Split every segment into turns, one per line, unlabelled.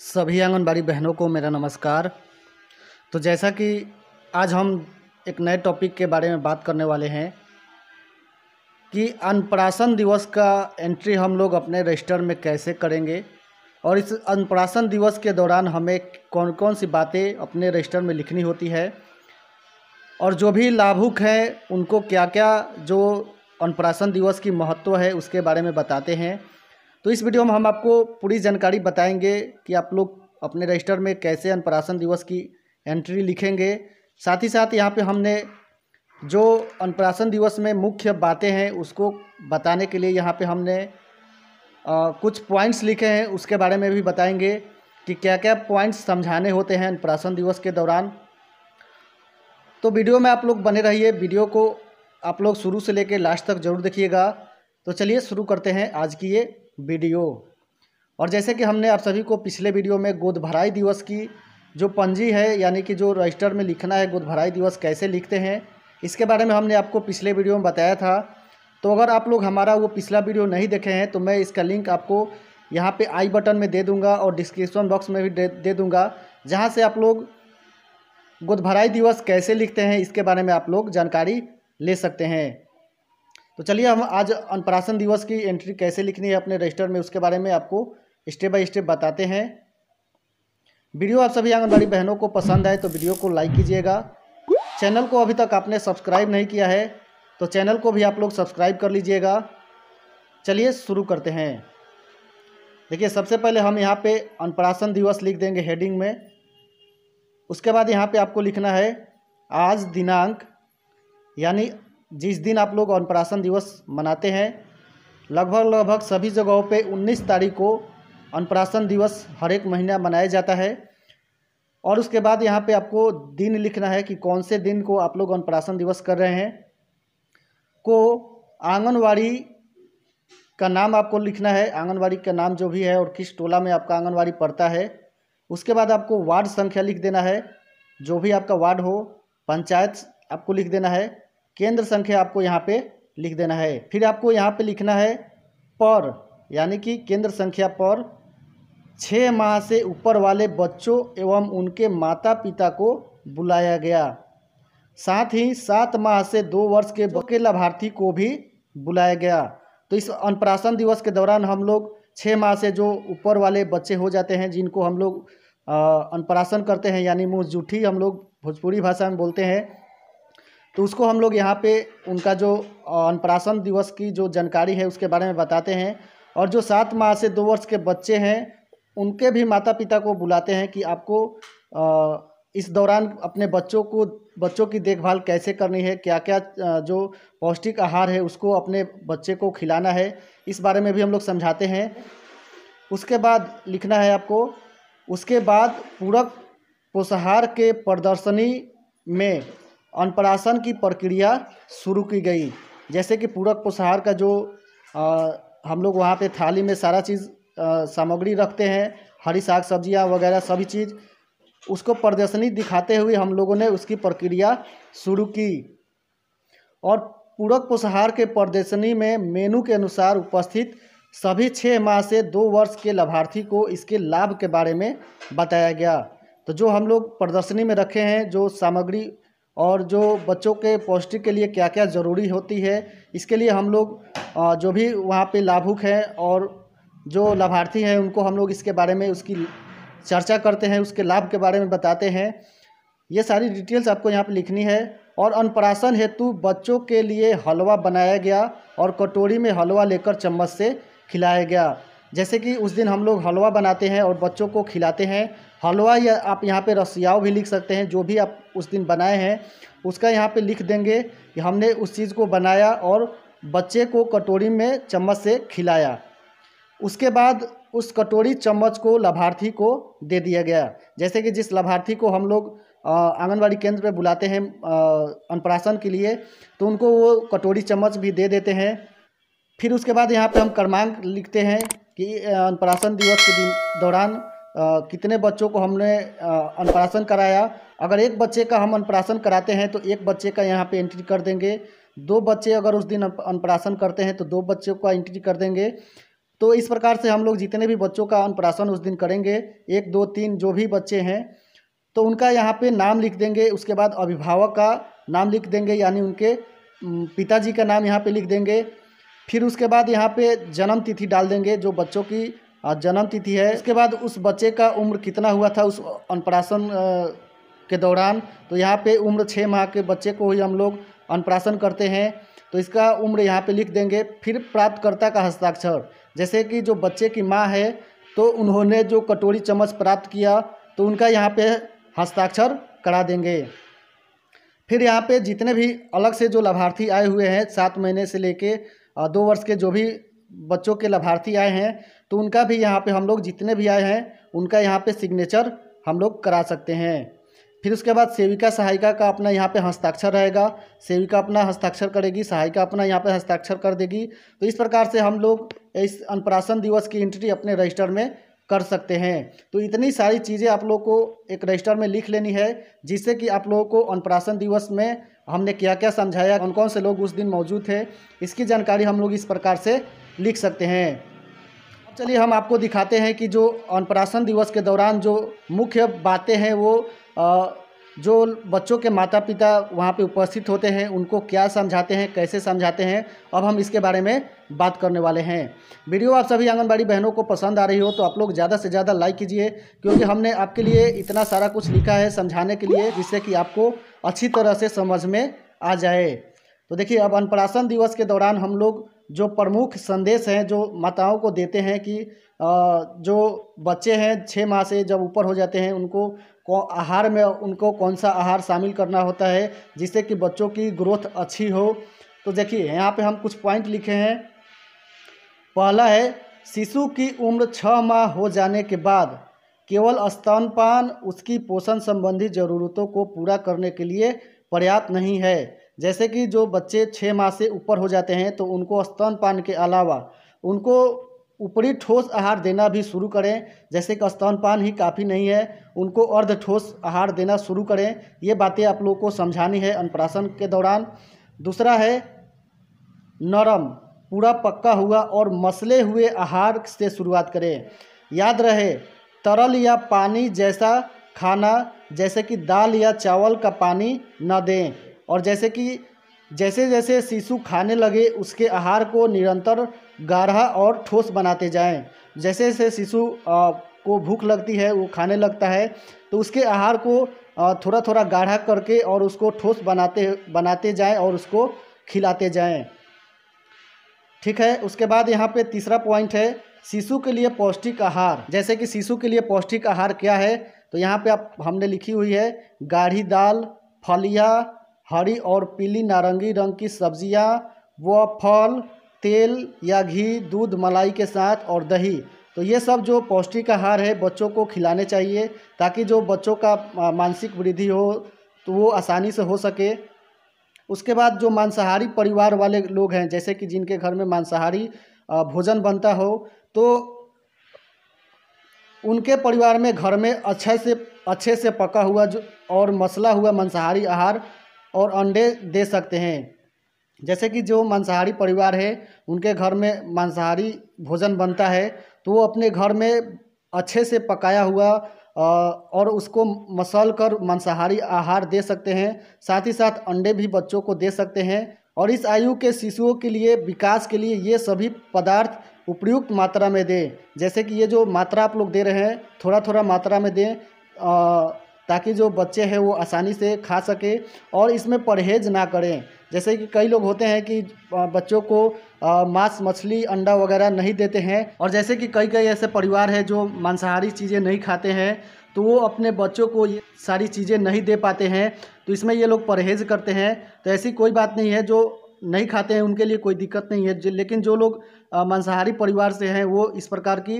सभी आंगनबाड़ी बहनों को मेरा नमस्कार। तो जैसा कि आज हम एक नए टॉपिक के बारे में बात करने वाले हैं कि अन्नप्राशन दिवस का एंट्री हम लोग अपने रजिस्टर में कैसे करेंगे और इस अन्नप्राशन दिवस के दौरान हमें कौन कौन सी बातें अपने रजिस्टर में लिखनी होती है और जो भी लाभुक हैं, उनको क्या क्या जो अन्नप्राशन दिवस की महत्व है, उसके बारे में बताते हैं। तो इस वीडियो में हम आपको पूरी जानकारी बताएँगे कि आप लोग अपने रजिस्टर में कैसे अन्नप्राशन दिवस की एंट्री लिखेंगे। साथ ही साथ यहाँ पे हमने जो अन्नप्राशन दिवस में मुख्य बातें हैं उसको बताने के लिए यहाँ पे हमने आ, कुछ पॉइंट्स लिखे हैं उसके बारे में भी बताएँगे कि क्या क्या पॉइंट्स समझाने होते हैं अन्नप्राशन दिवस के दौरान। तो वीडियो में आप लोग बने रहिए वीडियो को आप लोग शुरू से लेकर लास्ट तक ज़रूर देखिएगा। तो चलिए शुरू करते हैं आज की ये वीडियो। और जैसे कि हमने आप सभी को पिछले वीडियो में गोद भराई दिवस की, जो पंजी है, यानी कि जो रजिस्टर में लिखना है गोद भराई दिवस, कैसे लिखते हैं, इसके बारे में हमने आपको पिछले वीडियो में बताया था। तो अगर आप लोग हमारा वो पिछला वीडियो नहीं देखे हैं तो मैं इसका लिंक आपको यहाँ पे आई बटन में दे दूँगा और डिस्क्रिप्शन बॉक्स में भी दे दे दूँगा, जहाँ से आप लोग गोद भराई दिवस कैसे लिखते हैं, इसके बारे में आप लोग जानकारी ले सकते हैं। तो चलिए हम आज अन्नप्राशन दिवस की एंट्री कैसे लिखनी है अपने रजिस्टर में, उसके बारे में आपको स्टेप बाय स्टेप बताते हैं। वीडियो आप सभी आंगनबाड़ी बहनों को पसंद आए तो वीडियो को लाइक कीजिएगा। चैनल को अभी तक आपने सब्सक्राइब नहीं किया है तो चैनल को भी आप लोग सब्सक्राइब कर लीजिएगा। चलिए शुरू करते हैं। देखिए, सबसे पहले हम यहाँ पे अन्नप्राशन दिवस लिख देंगे हेडिंग में। उसके बाद यहाँ पे आपको लिखना है, आज दिनांक, यानी जिस दिन आप लोग अन्नप्राशन दिवस मनाते हैं, लगभग लगभग सभी जगहों पे 19 तारीख को अन्नप्राशन दिवस हर एक महीना मनाया जाता है। और उसके बाद यहाँ पे आपको दिन लिखना है कि कौन से दिन को आप लोग अन्नप्राशन दिवस कर रहे हैं। को आंगनवाड़ी का नाम आपको लिखना है। आंगनवाड़ी का नाम जो भी है और किस टोला में आपका आंगनवाड़ी पड़ता है, उसके बाद आपको वार्ड संख्या लिख देना है। जो भी आपका वार्ड हो, पंचायत आपको लिख देना है। केंद्र संख्या आपको यहाँ पे लिख देना है। फिर आपको यहाँ पे लिखना है पर, यानी कि केंद्र संख्या पर छः माह से ऊपर वाले बच्चों एवं उनके माता पिता को बुलाया गया। साथ ही सात माह से दो वर्ष के बके लाभार्थी को भी बुलाया गया। तो इस अन्नप्राशन दिवस के दौरान हम लोग छः माह से जो ऊपर वाले बच्चे हो जाते हैं, जिनको हम लोग अन्नप्राशन करते हैं, यानी मुँह जूठी हम लोग भोजपुरी भाषा में बोलते हैं तो उसको हम लोग यहाँ पे उनका जो अन्नप्राशन दिवस की जो जानकारी है उसके बारे में बताते हैं और जो सात माह से दो वर्ष के बच्चे हैं, उनके भी माता पिता को बुलाते हैं कि आपको इस दौरान अपने बच्चों को, बच्चों की देखभाल कैसे करनी है क्या क्या जो पौष्टिक आहार है उसको अपने बच्चे को खिलाना है, इस बारे में भी हम लोग समझाते हैं। उसके बाद लिखना है आपको, उसके बाद पूरक पोषाहार के प्रदर्शनी में अन्नप्राशन की प्रक्रिया शुरू की गई। जैसे कि पूरक पोषाहार का जो आ, हम लोग वहाँ पे थाली में सारा चीज़ सामग्री रखते हैं हरी साग सब्ज़ियाँ वगैरह सभी चीज़ उसको प्रदर्शनी दिखाते हुए हम लोगों ने उसकी प्रक्रिया शुरू की। और पूरक पोषाहार के प्रदर्शनी में मेनू के अनुसार उपस्थित सभी छः माह से दो वर्ष के लाभार्थी को इसके लाभ के बारे में बताया गया। तो जो हम लोग प्रदर्शनी में रखे हैं जो सामग्री और जो बच्चों के पौष्टिक के लिए क्या क्या ज़रूरी होती है, इसके लिए हम लोग जो भी वहाँ पे लाभुक हैं और जो लाभार्थी हैं, उनको हम लोग इसके बारे में उसकी चर्चा करते हैं, उसके लाभ के बारे में बताते हैं। ये सारी डिटेल्स आपको यहाँ पे लिखनी है। और अन्नप्राशन हेतु बच्चों के लिए हलवा बनाया गया और कटोरी में हलवा लेकर चम्मच से खिलाया गया। जैसे कि उस दिन हम लोग हलवा बनाते हैं और बच्चों को खिलाते हैं। हलवा या आप यहाँ पे रसियाव भी लिख सकते हैं, जो भी आप उस दिन बनाए हैं। उसका यहाँ पे लिख देंगे कि हमने उस चीज़ को बनाया और बच्चे को कटोरी में चम्मच से खिलाया। उसके बाद उस कटोरी चम्मच को लाभार्थी को दे दिया गया। जैसे कि जिस लाभार्थी को हम लोग आंगनबाड़ी केंद्र पे बुलाते हैं अन्नप्राशन के लिए तो उनको वो कटोरी चम्मच भी दे देते हैं। फिर उसके बाद यहाँ पे हम क्रमांक लिखते हैं कि अन्नप्राशन दिवस के दिन दौरान कितने बच्चों को हमने अन्नप्राशन कराया। अगर एक बच्चे का हम अन्नप्राशन कराते हैं तो एक बच्चे का यहाँ पे एंट्री कर देंगे। दो बच्चे अगर उस दिन अन्नप्राशन करते हैं तो दो बच्चों का एंट्री कर देंगे। तो इस प्रकार से हम लोग जितने भी बच्चों का अन्नप्राशन उस दिन करेंगे, एक, दो, तीन जो भी बच्चे हैं तो उनका यहाँ पे नाम लिख देंगे। उसके बाद अभिभावक का नाम लिख देंगे, यानी उनके पिताजी का नाम यहाँ पे लिख देंगे। फिर उसके बाद यहाँ पे जन्म तिथि डाल देंगे, जो बच्चों की जन्म तिथि है। उसके बाद उस बच्चे का उम्र कितना हुआ था उस अन्नप्राशन के दौरान? तो यहाँ पे उम्र छः माह के बच्चे को ही हम लोग अन्नप्राशन करते हैं। तो इसका उम्र यहाँ पे लिख देंगे। फिर प्राप्तकर्ता का हस्ताक्षर। जैसे कि जो बच्चे की माँ है तो उन्होंने जो कटोरी चम्मच प्राप्त किया तो उनका यहाँ पे हस्ताक्षर करा देंगे। फिर यहाँ पे जितने भी अलग से जो लाभार्थी आए हुए हैं, सात महीने से लेके दो वर्ष के जो भी बच्चों के लाभार्थी आए हैं तो उनका भी यहाँ पे हम लोग जितने भी आए हैं, उनका यहाँ पे सिग्नेचर हम लोग करा सकते हैं। फिर उसके बाद सेविका सहायिका का अपना यहाँ पे हस्ताक्षर रहेगा। सेविका अपना हस्ताक्षर करेगी, सहायिका अपना यहाँ पे हस्ताक्षर कर देगी। तो इस प्रकार से हम लोग इस अनुप्राशन दिवस की एंट्री अपने रजिस्टर में कर सकते हैं। तो इतनी सारी चीज़ें आप लोग को एक रजिस्टर में लिख लेनी है, जिससे कि आप लोगों को अनुप्राशन दिवस में हमने क्या क्या समझाया कौन कौन से लोग उस दिन मौजूद थे, इसकी जानकारी हम लोग इस प्रकार से लिख सकते हैं। अब चलिए हम आपको दिखाते हैं कि जो अनुप्राशन दिवस के दौरान जो मुख्य बातें हैं वो जो बच्चों के माता पिता वहाँ पे उपस्थित होते हैं, उनको क्या समझाते हैं, कैसे समझाते हैं, अब हम इसके बारे में बात करने वाले हैं। वीडियो आप सभी आंगनबाड़ी बहनों को पसंद आ रही हो तो आप लोग ज़्यादा से ज़्यादा लाइक कीजिए, क्योंकि हमने आपके लिए इतना सारा कुछ लिखा है समझाने के लिए, जिससे कि आपको अच्छी तरह से समझ में आ जाए। तो देखिए, अब अनप्राशन दिवस के दौरान हम लोग जो प्रमुख संदेश हैं, जो माताओं को देते हैं कि जो बच्चे हैं छः माह से जब ऊपर हो जाते हैं, उनको आहार में उनको कौन सा आहार शामिल करना होता है, जिससे कि बच्चों की ग्रोथ अच्छी हो। तो देखिए, यहाँ पे हम कुछ पॉइंट लिखे हैं। पहला है, शिशु की उम्र छः माह हो जाने के बाद केवल स्तनपान, उसकी पोषण संबंधी ज़रूरतों को पूरा करने के लिए पर्याप्त नहीं है। जैसे कि जो बच्चे छः माह से ऊपर हो जाते हैं तो उनको स्तनपान के अलावा उनको ऊपरी ठोस आहार देना भी शुरू करें, जैसे कि स्तनपान ही काफ़ी नहीं है, उनको अर्ध ठोस आहार देना शुरू करें। ये बातें आप लोगों को समझानी है अन्नप्राशन के दौरान। दूसरा है, नरम, पूरा पक्का हुआ और मसले हुए आहार से शुरुआत करें। याद रहे, तरल या पानी जैसा खाना, जैसे कि दाल या चावल का पानी न दें, और जैसे कि जैसे जैसे शिशु खाने लगे, उसके आहार को निरंतर गाढ़ा और ठोस बनाते जाएँ। जैसे जैसे शिशु को भूख लगती है, वो खाने लगता है तो उसके आहार को थोड़ा थोड़ा गाढ़ा करके और उसको ठोस बनाते बनाते जाएँ और उसको खिलाते जाएँ। ठीक है, उसके बाद यहाँ पे तीसरा पॉइंट है, शिशु के लिए पौष्टिक आहार। जैसे कि शिशु के लिए पौष्टिक आहार क्या है? तो यहाँ पे आप, हमने लिखी हुई है, गाढ़ी दाल, फलिया हरी और पीली नारंगी रंग की सब्ज़ियाँ व फल, तेल या घी, दूध, मलाई के साथ और दही। तो ये सब जो पौष्टिक आहार है, बच्चों को खिलाने चाहिए ताकि जो बच्चों का मानसिक वृद्धि हो तो वो आसानी से हो सके। उसके बाद जो मांसाहारी परिवार वाले लोग हैं, जैसे कि जिनके घर में मांसाहारी भोजन बनता हो तो उनके परिवार में घर में अच्छे से अच्छे से पका हुआ जो, और मसला हुआ मांसाहारी आहार और अंडे दे सकते हैं। जैसे कि जो मांसाहारी परिवार है, उनके घर में मांसाहारी भोजन बनता है तो वो अपने घर में अच्छे से पकाया हुआ और उसको मसल कर मांसाहारी आहार दे सकते हैं। साथ ही साथ अंडे भी बच्चों को दे सकते हैं। और इस आयु के शिशुओं के लिए, विकास के लिए ये सभी पदार्थ उपयुक्त मात्रा में दें। जैसे कि ये जो मात्रा आप लोग दे रहे हैं थोड़ा थोड़ा मात्रा में दें ताकि जो बच्चे हैं वो आसानी से खा सके और इसमें परहेज ना करें। जैसे कि कई लोग होते हैं कि बच्चों को मांस, मछली, अंडा वगैरह नहीं देते हैं और जैसे कि कई कई ऐसे परिवार हैं जो मांसाहारी चीज़ें नहीं खाते हैं तो वो अपने बच्चों को ये सारी चीज़ें नहीं दे पाते हैं तो इसमें ये लोग परहेज करते हैं। तो ऐसी कोई बात नहीं है, जो नहीं खाते हैं उनके लिए कोई दिक्कत नहीं है लेकिन जो लोग मांसाहारी परिवार से हैं वो इस प्रकार की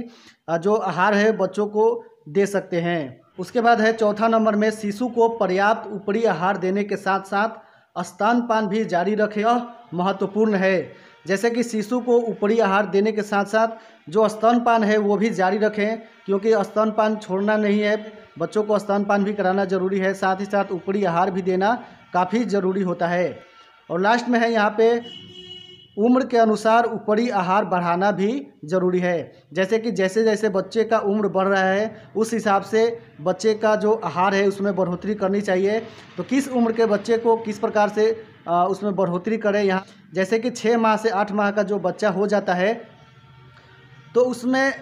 जो आहार है बच्चों को दे सकते हैं। उसके बाद है चौथा नंबर में शिशु को पर्याप्त ऊपरी आहार देने के साथ साथ स्तनपान भी जारी रखें। यह महत्वपूर्ण है। जैसे कि शिशु को ऊपरी आहार देने के साथ साथ जो स्तनपान है वो भी जारी रखें, क्योंकि स्तनपान छोड़ना नहीं है। बच्चों को स्तनपान भी कराना ज़रूरी है। साथ ही साथ ऊपरी आहार भी देना काफ़ी ज़रूरी होता है। और लास्ट में है यहाँ पे उम्र के अनुसार ऊपरी आहार बढ़ाना भी ज़रूरी है। जैसे कि जैसे जैसे बच्चे का उम्र बढ़ रहा है, उस हिसाब से बच्चे का जो आहार है, उसमें बढ़ोतरी करनी चाहिए। तो किस उम्र के बच्चे को किस प्रकार से उसमें बढ़ोतरी करें यहाँ? जैसे कि छः माह से आठ माह का जो बच्चा हो जाता है तो उसमें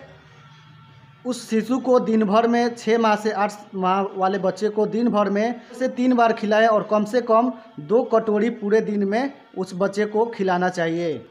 उस शिशु को दिन भर में छः माह से आठ माह वाले बच्चे को दिन भर में से तीन बार खिलाएँ और कम से कम दो कटोरी पूरे दिन में उस बच्चे को खिलाना चाहिए।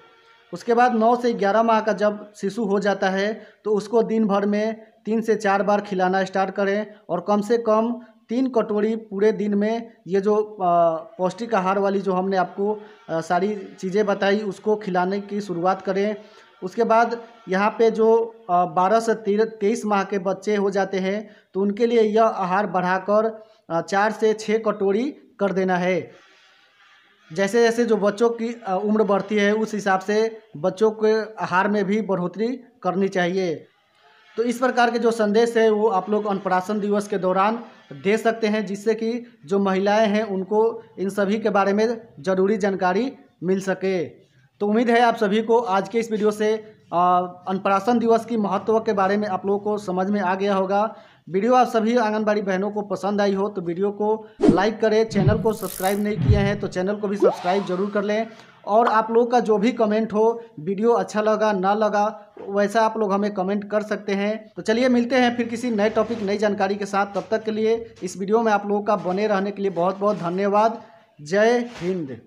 उसके बाद नौ से ग्यारह माह का जब शिशु हो जाता है तो उसको दिन भर में तीन से चार बार खिलाना स्टार्ट करें और कम से कम तीन कटोरी पूरे दिन में ये जो पौष्टिक आहार वाली जो हमने आपको सारी चीज़ें बताई, उसको खिलाने की शुरुआत करें। उसके बाद यहाँ पे जो बारह से तेईस माह के बच्चे हो जाते हैं तो उनके लिए यह आहार बढ़ाकर चार से छः कटोरी कर देना है। जैसे जैसे जो बच्चों की उम्र बढ़ती है, उस हिसाब से बच्चों के आहार में भी बढ़ोतरी करनी चाहिए। तो इस प्रकार के जो संदेश है, वो आप लोग अन्नप्राशन दिवस के दौरान दे सकते हैं, जिससे कि जो महिलाएँ हैं, उनको इन सभी के बारे में ज़रूरी जानकारी मिल सके। तो उम्मीद है आप सभी को आज के इस वीडियो से अन्नप्राशन दिवस की महत्व के बारे में आप लोगों को समझ में आ गया होगा। वीडियो आप सभी आंगनबाड़ी बहनों को पसंद आई हो तो वीडियो को लाइक करें, चैनल को सब्सक्राइब नहीं किए हैं तो चैनल को भी सब्सक्राइब ज़रूर कर लें। और आप लोग का जो भी कमेंट हो, वीडियो अच्छा लगा, ना लगा, वैसा आप लोग हमें कमेंट कर सकते हैं। तो चलिए मिलते हैं फिर किसी नए टॉपिक, नई जानकारी के साथ। तब तक के लिए इस वीडियो में आप लोगों का बने रहने के लिए बहुत बहुत धन्यवाद। जय हिंद।